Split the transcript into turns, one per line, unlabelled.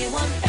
you want